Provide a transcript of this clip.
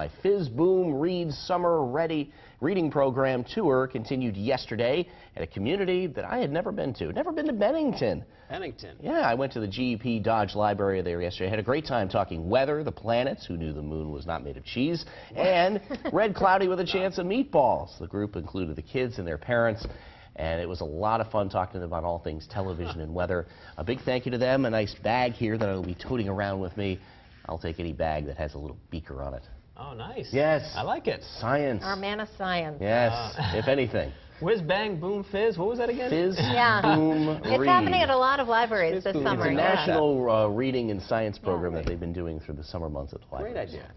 My Fizz Boom Read Summer Ready reading program tour continued yesterday at a community that I had never been to. Never been to Bennington. Bennington. Yeah, I went to the GEP Dodge Library there yesterday. I had a great time talking weather, the planets, who knew the moon was not made of cheese, and read Cloudy with a Chance of Meatballs. The group included the kids and their parents. And it was a lot of fun talking to them about all things television and weather. A big thank you to them. A nice bag here that I will be toting around with me. I'll take any bag that has a little beaker on it. Oh, nice. Yes. I like it. Science. Our man of science. Yes, Ah. if anything. Whiz, bang, boom, fizz. What was that again? Fizz, Yeah. boom, It's read. happening at a lot of libraries It's this boom. summer. It's a yeah. national uh, reading and science program right. that they've been doing through the summer months at the library. Great idea.